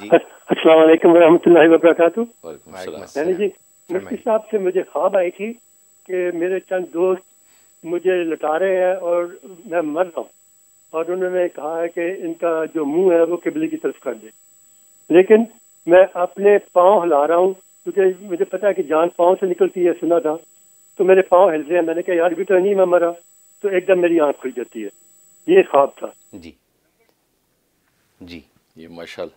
जी। अस्सलाम वालेकुम रहमतुल्लाहि व बरकातहू वालेकुम सलाम। यानी जी मुफ्ती साहब से मुझे ख्वाब आई थी कि मेरे चंद दोस्त मुझे लुटा रहे हैं और मैं मर रहा हूँ। और उन्होंने कहा है कि इनका जो मुँह है वो किबले की तरफ़ कर दे। लेकिन मैं अपने पाँव हिला रहा हूँ क्योंकि मुझे पता है कि जान पाँव से निकलती है सुना था। तो मेरे पाँव हिल रहे हैं। मैंने कहा यार भी तो नहीं मैं मरा। तो एकदम मेरी आँख खुल जाती है। ये ख्वाब था। जी। जी। ये माशाल्लाह।